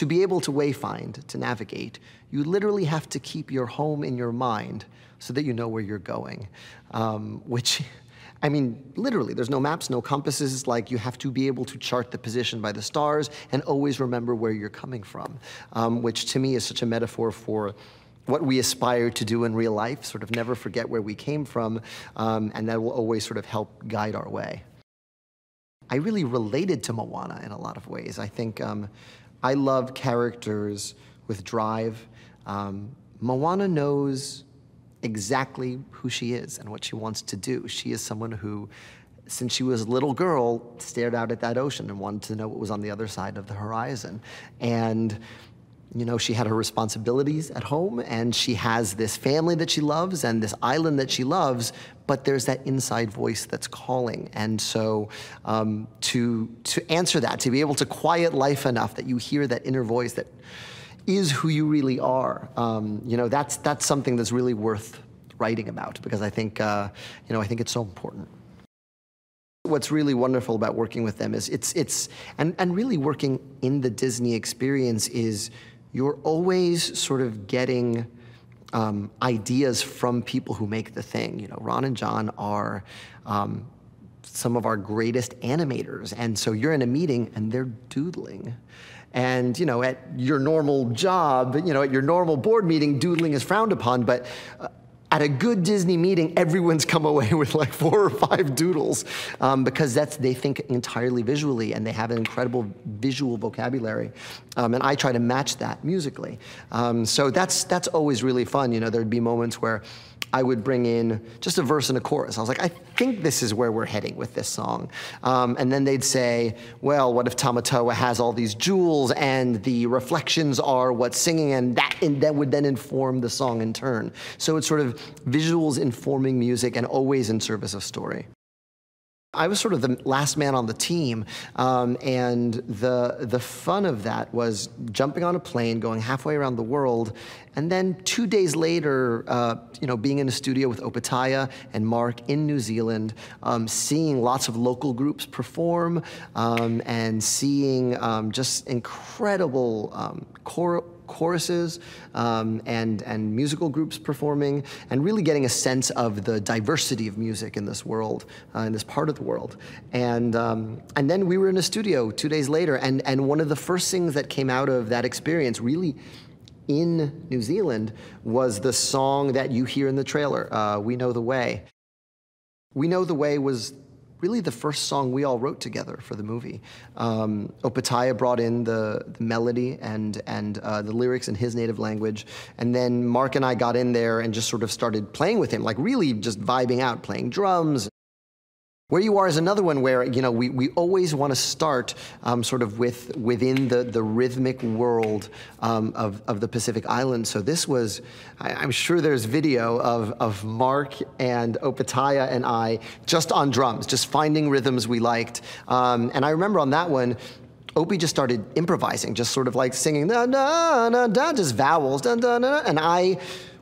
to be able to wayfind, to navigate, you literally have to keep your home in your mind so that you know where you're going, um, which I mean, literally, there's no maps, no compasses. Like, you have to be able to chart the position by the stars and always remember where you're coming from, um, which to me is such a metaphor for what we aspire to do in real life, sort of never forget where we came from, um, and that will always sort of help guide our way. I really related to Moana in a lot of ways. I think um, I love characters with drive. Um, Moana knows exactly who she is and what she wants to do. She is someone who, since she was a little girl, stared out at that ocean and wanted to know what was on the other side of the horizon. And you know, she had her responsibilities at home and she has this family that she loves and this island that she loves, but there's that inside voice that's calling. And so um, to, to answer that, to be able to quiet life enough that you hear that inner voice that is who you really are, um, you know, that's, that's something that's really worth writing about because I think, uh, you know, I think it's so important. What's really wonderful about working with them is it's, it's and, and really working in the Disney experience is you're always sort of getting um, ideas from people who make the thing. You know, Ron and John are um, some of our greatest animators. And so you're in a meeting and they're doodling. And you know, at your normal job, you know, at your normal board meeting, doodling is frowned upon. But uh, at a good Disney meeting, everyone's come away with like four or five doodles um, because that's they think entirely visually and they have an incredible visual vocabulary. Um, and I try to match that musically. Um, so that's that's always really fun. You know, there'd be moments where I would bring in just a verse and a chorus. I was like, I think this is where we're heading with this song. Um, and then they'd say, well, what if Tamatoa has all these jewels and the reflections are what's singing and that, and that would then inform the song in turn. So it's sort of visuals informing music and always in service of story. I was sort of the last man on the team, um, and the the fun of that was jumping on a plane, going halfway around the world, and then two days later, uh, you know, being in a studio with Opetaia and Mark in New Zealand, um, seeing lots of local groups perform, um, and seeing um, just incredible um, choral choruses um, and, and musical groups performing, and really getting a sense of the diversity of music in this world, uh, in this part of the world. And, um, and then we were in a studio two days later, and, and one of the first things that came out of that experience really in New Zealand was the song that you hear in the trailer, uh, We Know the Way. We Know the Way was really the first song we all wrote together for the movie. Um, Opetaia brought in the, the melody and, and uh, the lyrics in his native language, and then Mark and I got in there and just sort of started playing with him, like really just vibing out, playing drums where you are is another one where you know we, we always want to start um, sort of with within the, the rhythmic world um, of, of the Pacific Islands. So this was, I, am sure there's video of, of Mark and Opetaia and I just on drums, just finding rhythms we liked. Um, and I remember on that one, Opie just started improvising, just sort of like singing da da da da, just vowels, da da da, and I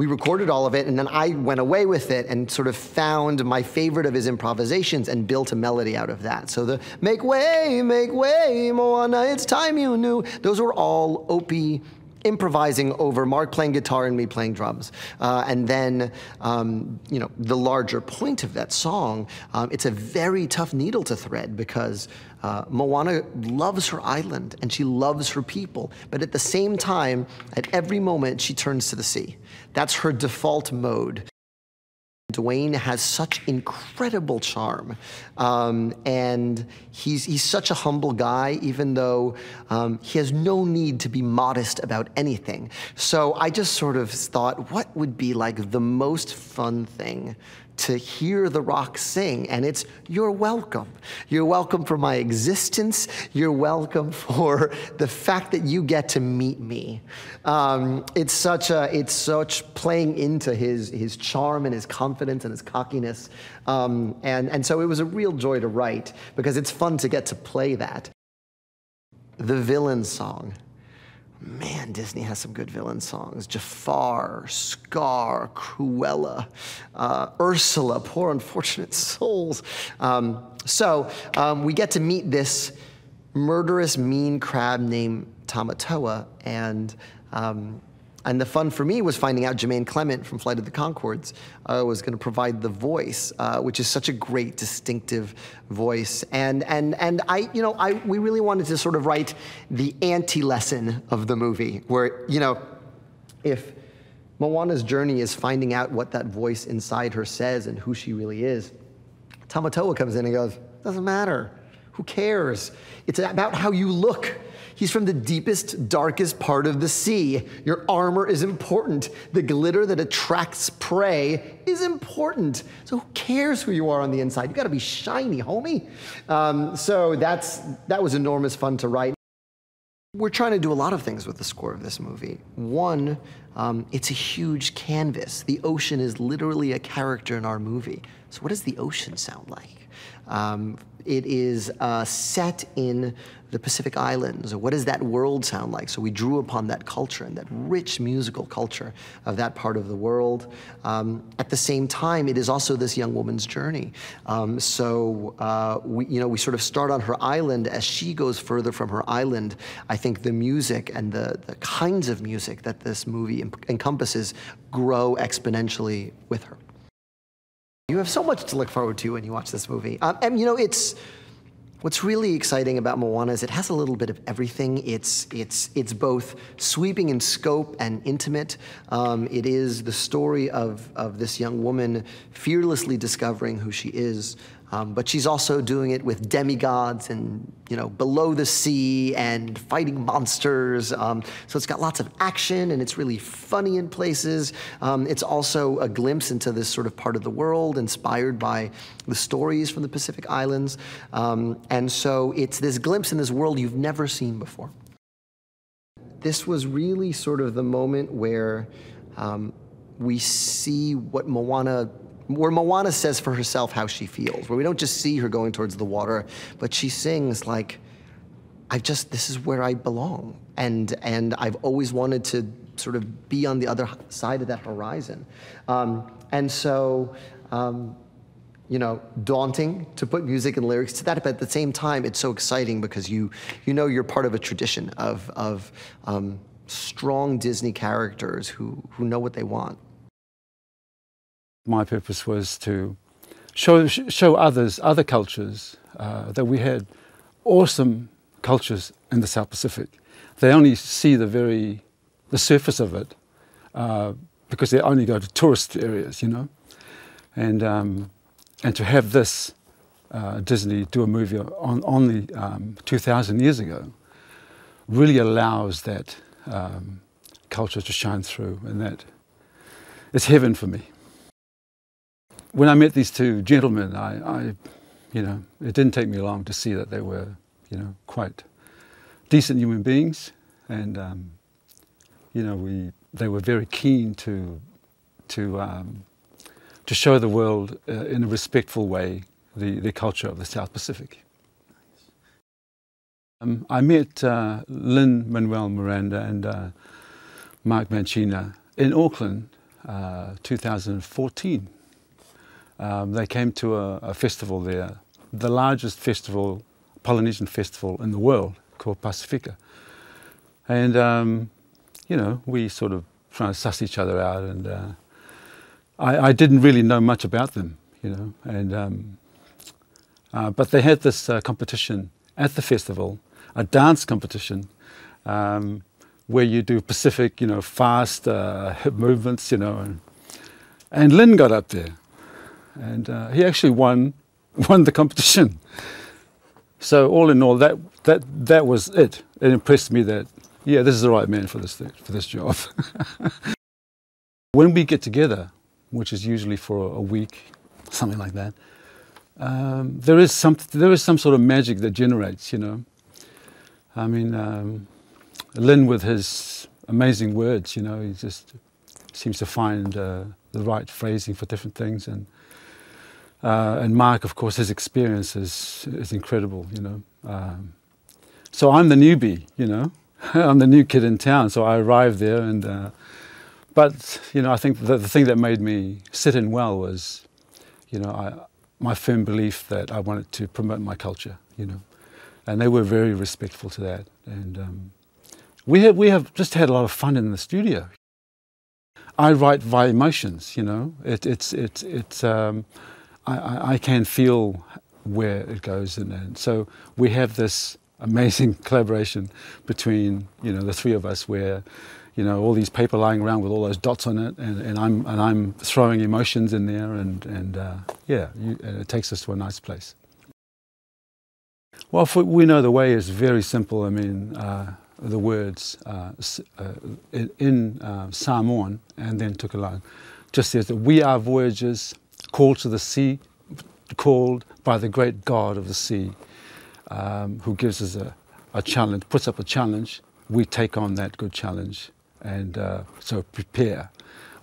we recorded all of it, and then I went away with it and sort of found my favorite of his improvisations and built a melody out of that. So the make way, make way, Moana, it's time you knew. Those were all Opie improvising over Mark playing guitar and me playing drums. Uh, and then, um, you know, the larger point of that song, um, it's a very tough needle to thread because uh, Moana loves her island and she loves her people. But at the same time, at every moment, she turns to the sea. That's her default mode. Dwayne has such incredible charm, um, and he's he's such a humble guy. Even though um, he has no need to be modest about anything, so I just sort of thought, what would be like the most fun thing to hear the rock sing, and it's you're welcome. You're welcome for my existence. You're welcome for the fact that you get to meet me. Um, it's such a it's such playing into his his charm and his confidence and his cockiness, um, and and so it was a real joy to write because it's fun to get to play that. The villain song. Man, Disney has some good villain songs. Jafar, Scar, Cruella, uh, Ursula, poor unfortunate souls. Um, so um, we get to meet this murderous, mean crab named Tamatoa, and um, and the fun for me was finding out Jemaine Clement from Flight of the Conchords uh, was going to provide the voice, uh, which is such a great, distinctive voice. And and and I, you know, I we really wanted to sort of write the anti-lesson of the movie, where you know, if Moana's journey is finding out what that voice inside her says and who she really is, Tamatoa comes in and goes, "Doesn't matter. Who cares? It's about how you look." He's from the deepest, darkest part of the sea. Your armor is important. The glitter that attracts prey is important. So who cares who you are on the inside? You gotta be shiny, homie. Um, so that's, that was enormous fun to write. We're trying to do a lot of things with the score of this movie. One, um, it's a huge canvas. The ocean is literally a character in our movie. So what does the ocean sound like? Um, it is uh, set in the Pacific Islands. What does that world sound like? So we drew upon that culture and that rich musical culture of that part of the world. Um, at the same time, it is also this young woman's journey. Um, so uh, we, you know, we sort of start on her island. As she goes further from her island, I think the music and the, the kinds of music that this movie encompasses grow exponentially with her. You have so much to look forward to when you watch this movie. Um, and you know, it's what's really exciting about Moana is it has a little bit of everything. It's it's it's both sweeping in scope and intimate. Um, it is the story of of this young woman fearlessly discovering who she is. Um, but she's also doing it with demigods and, you know, below the sea and fighting monsters. Um, so it's got lots of action and it's really funny in places. Um, it's also a glimpse into this sort of part of the world inspired by the stories from the Pacific Islands. Um, and so it's this glimpse in this world you've never seen before. This was really sort of the moment where um, we see what Moana where Moana says for herself how she feels, where we don't just see her going towards the water, but she sings like, "I've just, this is where I belong. And, and I've always wanted to sort of be on the other side of that horizon. Um, and so, um, you know, daunting to put music and lyrics to that, but at the same time, it's so exciting because you, you know you're part of a tradition of, of um, strong Disney characters who, who know what they want. My purpose was to show, show others, other cultures, uh, that we had awesome cultures in the South Pacific. They only see the very, the surface of it uh, because they only go to tourist areas, you know. And, um, and to have this uh, Disney do a movie on only um, 2,000 years ago really allows that um, culture to shine through and that it's heaven for me when I met these two gentlemen, I, I, you know, it didn't take me long to see that they were, you know, quite decent human beings, and um, you know, we they were very keen to to um, to show the world uh, in a respectful way the, the culture of the South Pacific. Um, I met uh, Lin Manuel Miranda and uh, Mark Mancina in Auckland, uh, 2014. Um, they came to a, a, festival there, the largest festival, Polynesian festival in the world, called Pasifika. And, um, you know, we sort of trying to suss each other out, and uh, I, I, didn't really know much about them, you know. And, um, uh, but they had this uh, competition at the festival, a dance competition, um, where you do Pacific, you know, fast uh, hip movements, you know. And, and Lin got up there and uh, he actually won won the competition. So all in all, that that that was it. It impressed me that yeah, this is the right man for this thing, for this job. when we get together, which is usually for a week, something like that, um, there is some there is some sort of magic that generates. You know, I mean, um, Lin with his amazing words. You know, he just seems to find uh, the right phrasing for different things and uh, and Mark, of course, his experience is, is incredible, you know. Um, so I'm the newbie, you know. I'm the new kid in town, so I arrived there and, uh, but, you know, I think the, the thing that made me sit in well was, you know, I, my firm belief that I wanted to promote my culture, you know. And they were very respectful to that. And um, we have, we have just had a lot of fun in the studio. I write via emotions, you know. It, it's, it's, it's, um, I, I can feel where it goes. And, and so we have this amazing collaboration between, you know, the three of us where, you know, all these paper lying around with all those dots on it, and, and I'm and I'm throwing emotions in there, and and uh, yeah, you, and it takes us to a nice place. Well, for, we know the way is very simple. I mean, uh, the words uh, uh in uh, Samoan and then Tokelauan just says that we are voyagers called to the sea, called by the great God of the sea, um, who gives us a, a challenge, puts up a challenge. We take on that good challenge and uh, so prepare.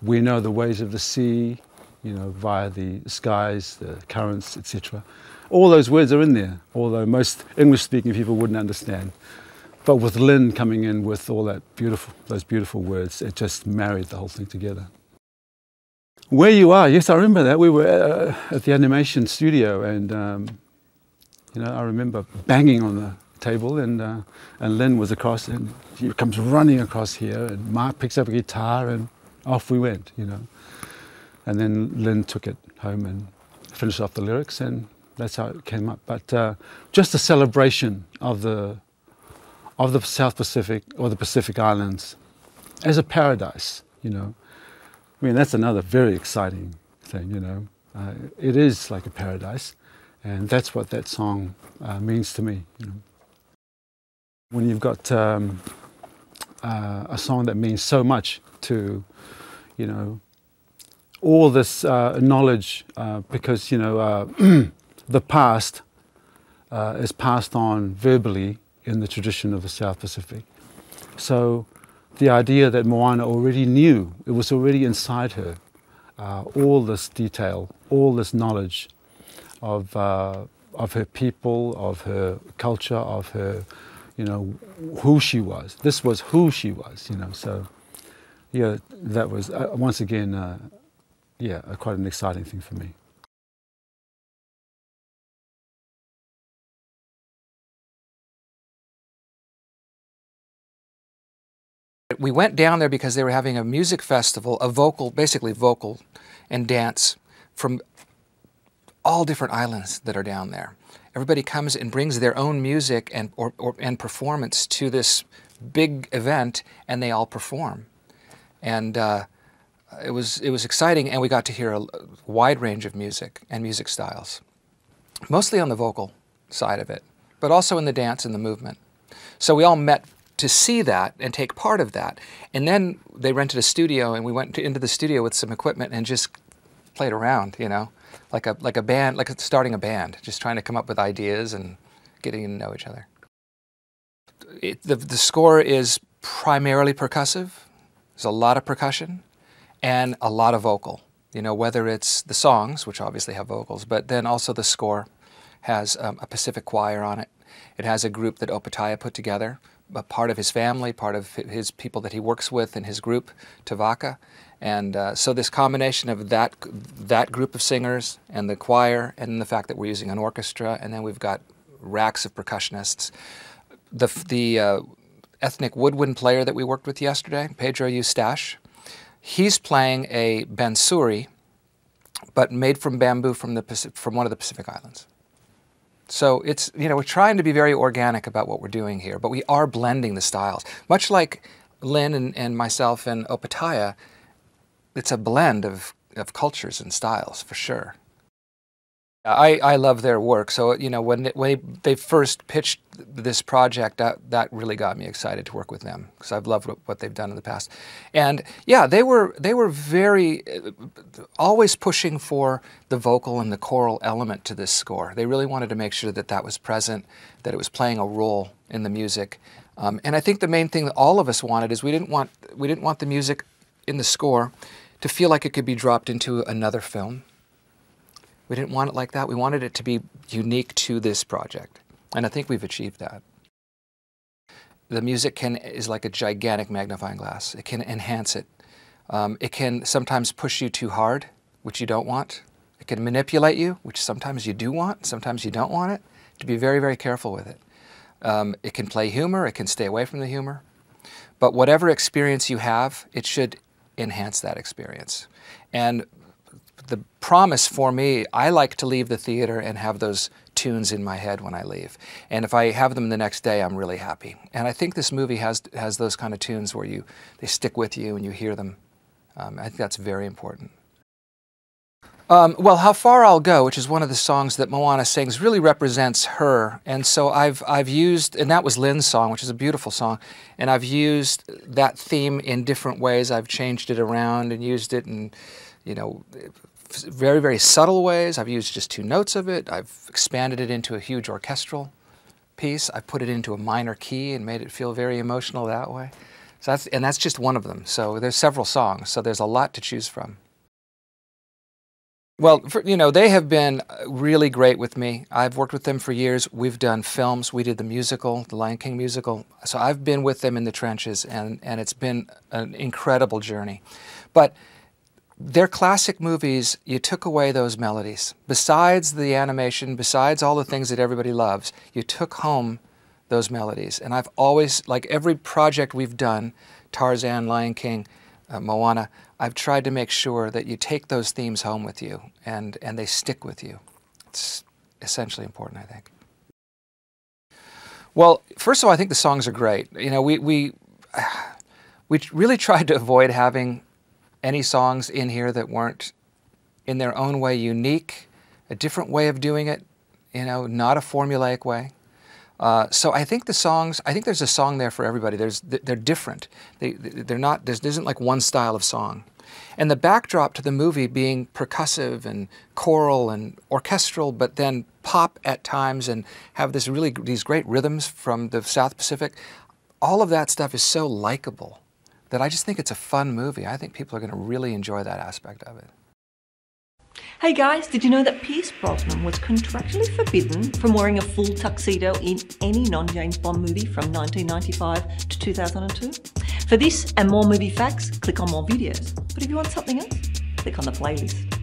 We know the ways of the sea, you know, via the skies, the currents, etc. All those words are in there, although most English-speaking people wouldn't understand. But with Lin coming in with all that beautiful, those beautiful words, it just married the whole thing together. Where you are, yes, I remember that. We were uh, at the animation studio, and um, you know, I remember banging on the table, and uh, and Lin was across, and he comes running across here, and Mark picks up a guitar, and off we went, you know. And then Lin took it home and finished off the lyrics, and that's how it came up. But uh, just a celebration of the of the South Pacific or the Pacific Islands as a paradise, you know. I mean, that's another very exciting thing, you know. Uh, it is like a paradise, and that's what that song uh, means to me, you know. When you've got um, uh, a song that means so much to, you know, all this uh, knowledge, uh, because, you know, uh, the past is passed on verbally in the tradition of the South Pacific. So the idea that Moana already knew, it was already inside her, uh, all this detail, all this knowledge of, uh, of her people, of her culture, of her, you know, who she was. This was who she was, you know. So, yeah, that was, uh, once again, uh, yeah, quite an exciting thing for me. We went down there because they were having a music festival, a vocal, basically vocal and dance from all different islands that are down there. Everybody comes and brings their own music and, or, or, and performance to this big event, and they all perform. And uh, it, was, it was exciting, and we got to hear a wide range of music and music styles, mostly on the vocal side of it, but also in the dance and the movement. So we all met to see that and take part of that. And then they rented a studio, and we went to, into the studio with some equipment and just played around, you know, like a like a band, like starting a band, just trying to come up with ideas and getting to know each other. It, the the score is primarily percussive. There's a lot of percussion and a lot of vocal. You know, whether it's the songs, which obviously have vocals, but then also the score has um, a Pacific choir on it. It has a group that Opetaia put together part of his family, part of his people that he works with in his group, Te Vaka. And uh, so this combination of that, that group of singers and the choir and the fact that we're using an orchestra and then we've got racks of percussionists. The, the uh, ethnic woodwind player that we worked with yesterday, Pedro Eustache, he's playing a bansuri, but made from bamboo from, the, from one of the Pacific Islands. So it's, you know, we're trying to be very organic about what we're doing here, but we are blending the styles. Much like Lin and, and myself and Opetaia, it's a blend of, of cultures and styles for sure. I, I love their work. So, you know, when, when they first pitched this project, that, that really got me excited to work with them because I've loved what, what, they've done in the past. And yeah, they were, they were very, always pushing for the vocal and the choral element to this score. They really wanted to make sure that that was present, that it was playing a role in the music. Um, and I think the main thing that all of us wanted is we didn't want, we didn't want the music in the score to feel like it could be dropped into another film we didn't want it like that. We wanted it to be unique to this project. And I think we've achieved that. The music can, is like a gigantic magnifying glass. It can enhance it. Um, it can sometimes push you too hard, which you don't want. It can manipulate you, which sometimes you do want, sometimes you don't want it. To be very, very careful with it. Um, it can play humor, it can stay away from the humor. But whatever experience you have, it should enhance that experience. And the promise for me, I like to leave the theater and have those tunes in my head when I leave. And if I have them the next day, I'm really happy. And I think this movie has has those kind of tunes where you they stick with you and you hear them. Um, I think that's very important. Um, well, How Far I'll Go, which is one of the songs that Moana sings, really represents her. And so I've, I've used, and that was Lin's song, which is a beautiful song, and I've used that theme in different ways. I've changed it around and used it in, you know, very, very subtle ways. I've used just two notes of it. I've expanded it into a huge orchestral piece. I've put it into a minor key and made it feel very emotional that way. So that's, and that's just one of them. So there's several songs, so there's a lot to choose from. Well, for, you know, they have been uh, really great with me. I've worked with them for years. We've done films. We did the musical, the Lion King musical. So I've been with them in the trenches, and, and it's been an incredible journey. But their classic movies, you took away those melodies. Besides the animation, besides all the things that everybody loves, you took home those melodies. And I've always, like every project we've done, Tarzan, Lion King, uh, Moana, I've tried to make sure that you take those themes home with you and, and they stick with you. It's essentially important, I think. Well, first of all, I think the songs are great. You know, we, we, we really tried to avoid having any songs in here that weren't in their own way unique, a different way of doing it, you know, not a formulaic way. Uh, so I think the songs, I think there's a song there for everybody. There's, they're different. They, they're not, there isn't like one style of song. And the backdrop to the movie being percussive and choral and orchestral, but then pop at times and have this really, these great rhythms from the South Pacific, all of that stuff is so likable that I just think it's a fun movie. I think people are going to really enjoy that aspect of it. Hey guys, did you know that Pierce Brosnan was contractually forbidden from wearing a full tuxedo in any non James Bond movie from 1995 to 2002? For this and more movie facts, click on more videos. But if you want something else, click on the playlist.